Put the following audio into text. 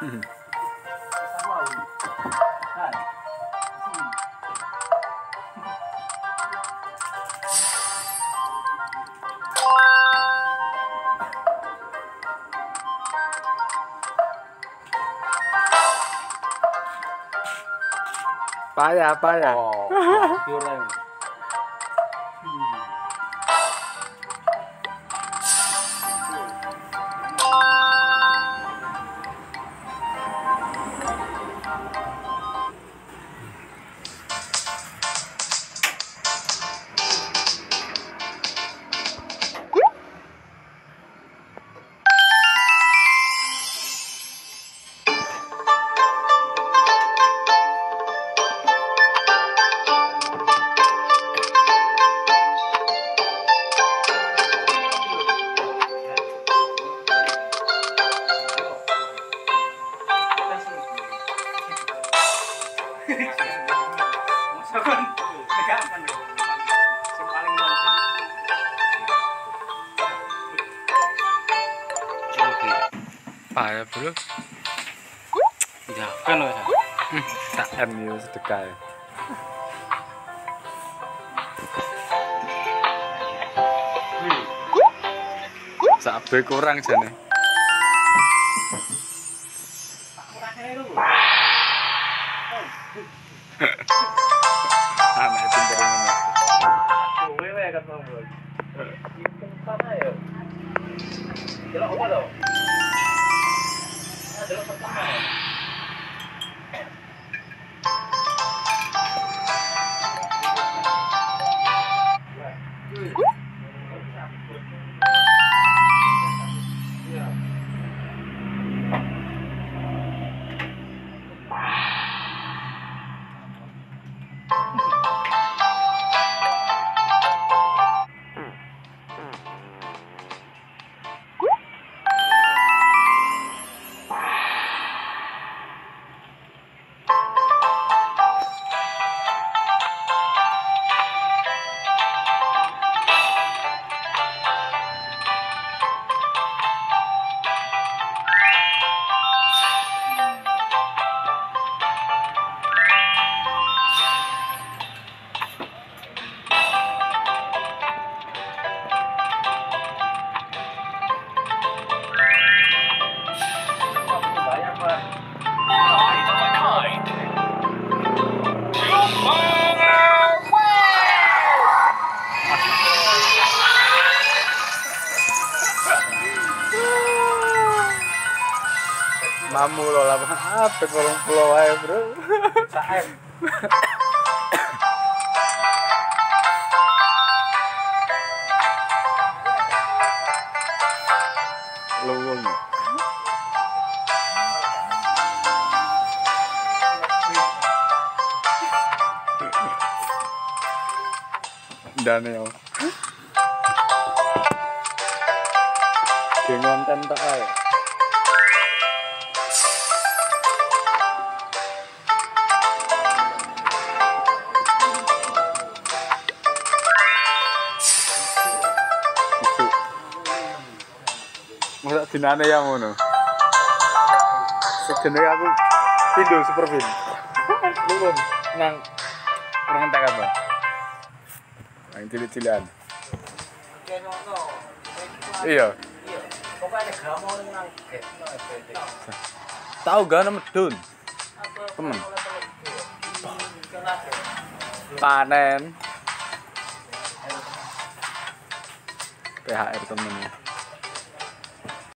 嗯哼你看嗯好的好的好 Payah, Bro. Ya, kan wes. Tak M yo sedekah. ya. Sabe kurang jane. Hello. Mamu lo lah. Apa kolong pulau wae, Bro. Saem. Luwung. Daniel. Dia ngonten tak ae. Masa dinane ya ngono. Sejenenge aku pindo super fin. Luwung nang orang entek apa? Nang cilik-cilikan. Iya. Tahu gak nama medun? Temen. Panen. THR temennya.